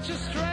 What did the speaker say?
such a strange